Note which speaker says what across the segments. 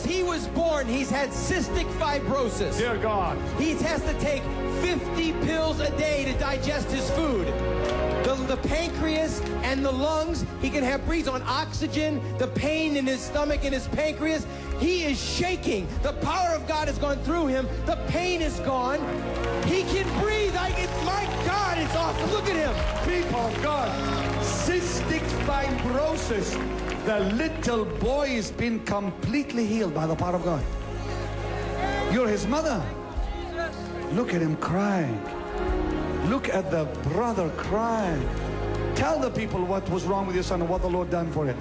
Speaker 1: since he was born, he's had cystic fibrosis.
Speaker 2: Dear God.
Speaker 1: He has to take 50 pills a day to digest his food. The, the pancreas and the lungs, he can have breathes on oxygen, the pain in his stomach and his pancreas. He is shaking. The power of God has gone through him. The pain is gone. He can breathe. I can, my God, it's awesome. Look at him.
Speaker 2: People God, cystic fibrosis. The little boy has been completely healed by the power of God. You're his mother. Look at him crying. Look at the brother crying. Tell the people what was wrong with your son and what the Lord done for him.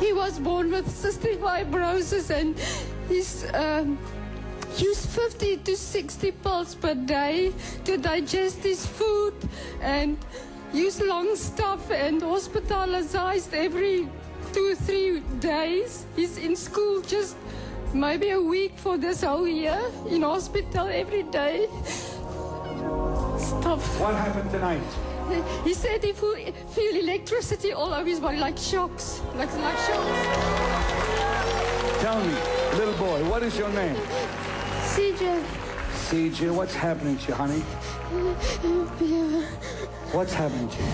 Speaker 3: He was born with cystic fibrosis and he's um, used 50 to 60 pills per day to digest his food and use long stuff and hospitalized every two, three days. He's in school just maybe a week for this whole year, in hospital every day. Stuff.
Speaker 2: What happened tonight?
Speaker 3: He said he feel, feel electricity all over his body, like shocks, like, like shocks.
Speaker 2: Tell me, little boy, what is your name?
Speaker 3: CJ.
Speaker 2: CJ, what's happening to you, honey? What's happened to you?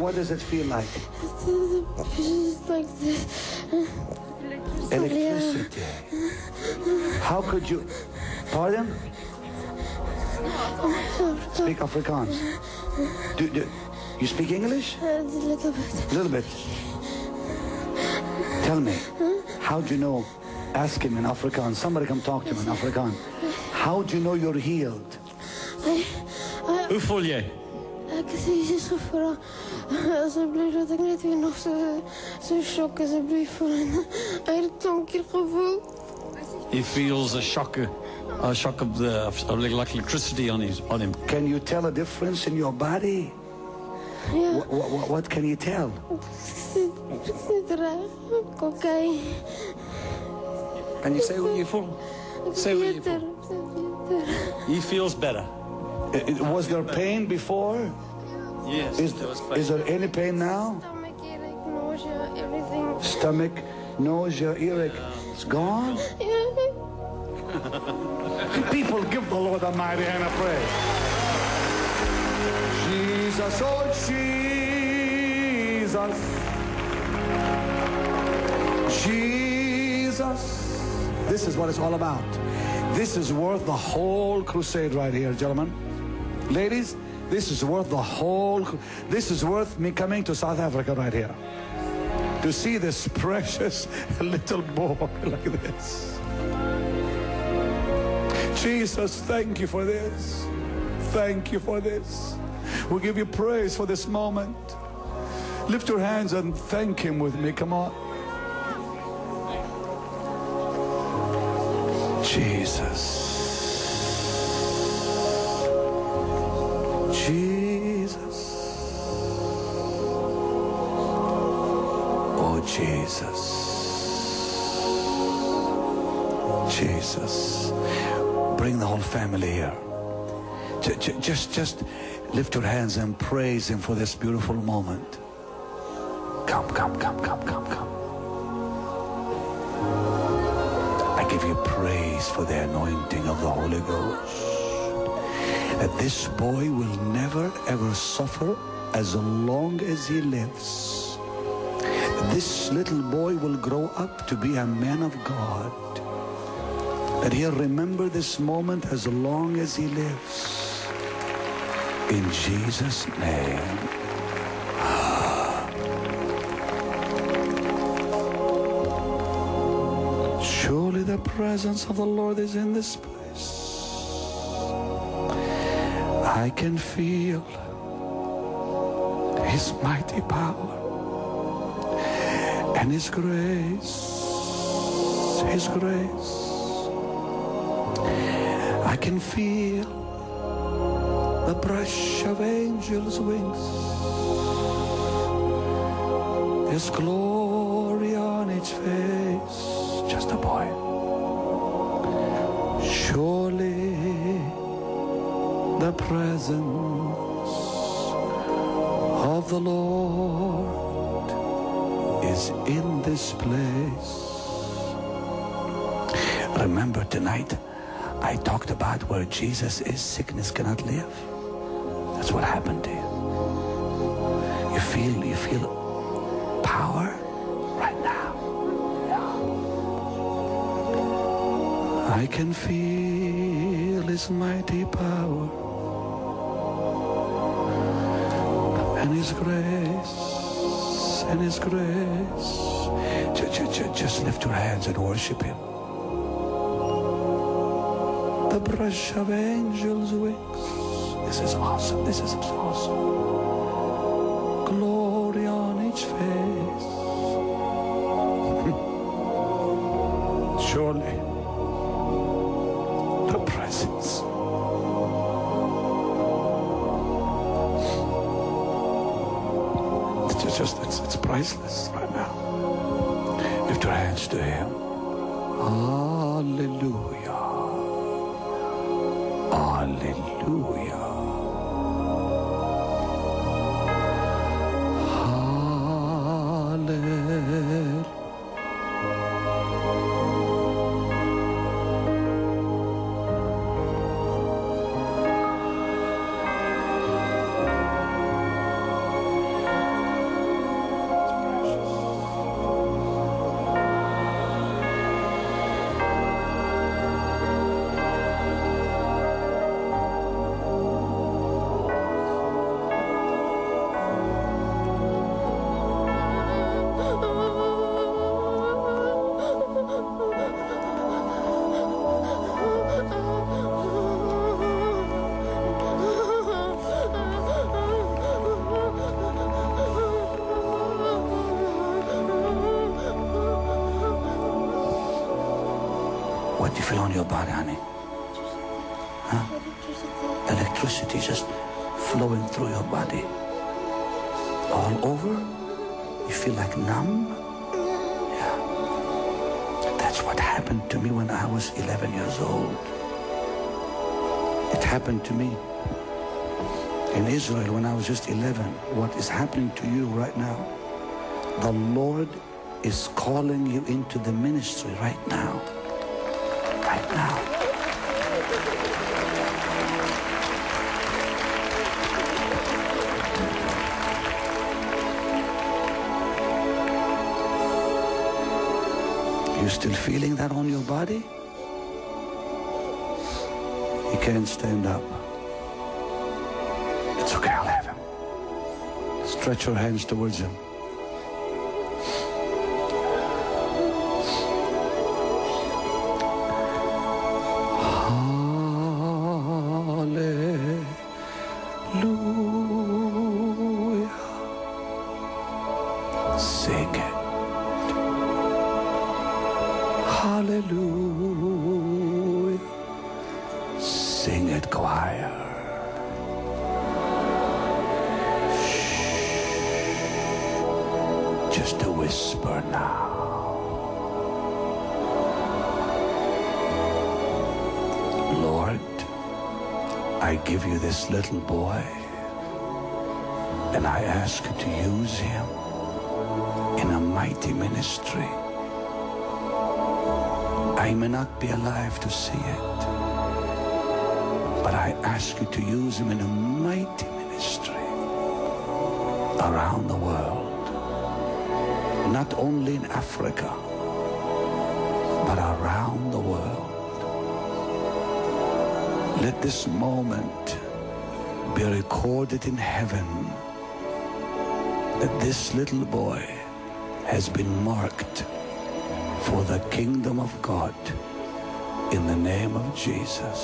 Speaker 2: What does it feel like?
Speaker 3: like this.
Speaker 2: Electricity. How could you? Pardon? Speak Afrikaans. Do, do, you speak English?
Speaker 3: A little bit.
Speaker 2: A little bit. Tell me, how do you know? Ask him in Afrikaans. Somebody come talk to him in Afrikaans. How do you know you're healed?
Speaker 4: Hoe voel jy?
Speaker 3: Ek het Jesus gevra asseblief dat ek net weer nog so so shock asseblief voel. Hy het klonk keer gevoel.
Speaker 4: He feels a shock, a shock of the of like like electricity on his on him.
Speaker 2: Can you tell a difference in your body?
Speaker 3: Ja,
Speaker 2: What, what, what can you tell?
Speaker 3: dit reg. Okay.
Speaker 4: Can you say what you feel? Say what you
Speaker 3: Beter,
Speaker 4: feel.
Speaker 3: beter.
Speaker 4: He feels better.
Speaker 2: I- I- Was there pain before?
Speaker 4: Yes.
Speaker 2: Is,
Speaker 4: there was
Speaker 2: is there any pain now?
Speaker 3: Stomach ache, nausea, everything.
Speaker 2: Stomach, nausea, earache. It's gone?
Speaker 3: Ja.
Speaker 2: People give the Lord a mighty hand of praise. Jesus, oh Jesus. Jesus. This is what it's all about. This is worth the whole crusade right here, gentlemen. Ladies, this is worth the whole, this is worth me coming to South Africa right here. To see this precious little boy like this. Jesus, thank you for this. Thank you for this. We give you praise for this moment. Lift your hands and thank him with me. Come on. Jesus. Jesus. Oh, Jesus. Jesus. Bring the whole family here. Ju- ju- Just, just lift your hands and praise Him for this beautiful moment. Come, come, come, come, come, come. I give you praise for the anointing of the Holy Ghost. That this boy will never ever suffer as long as he lives. This little boy will grow up to be a man of God that he'll remember this moment as long as he lives. In Jesus' name. Surely the presence of the Lord is in this place. I can feel his mighty power and his grace. His grace. I can feel the brush of angels' wings. His glory on its face. Just a boy. Surely the presence of the Lord is in this place. Remember tonight, I talked about where Jesus is, sickness cannot live. That's what happened to you. You feel, you feel power right now. I can feel His mighty power and His grace and His grace. Just, just lift your hands and worship Him. The brush of angels' wings. This is awesome. This is awesome. Priceless right now. Lift your hands to Him. Hallelujah. Hallelujah. Hallelujah. What do you feel on your body, honey? Huh? Electricity just flowing through your body. All over? You feel like numb? Yeah. That's what happened to me when I was 11 years old. It happened to me in Israel when I was just 11. What is happening to you right now? The Lord is calling you into the ministry right now. Right now. You still feeling that on your body? You can't stand up. It's okay, I'll have him. Stretch your hands towards him. Hallelujah. Sing it. Hallelujah. Sing it, choir. Shh. Just a whisper now. I give you this little boy, and I ask you to use him in a mighty ministry. I may not be alive to see it, but I ask you to use him in a mighty ministry around the world, not only in Africa, but around the world. Let this moment be recorded in heaven that this little boy has been marked for the kingdom of God in the name of Jesus.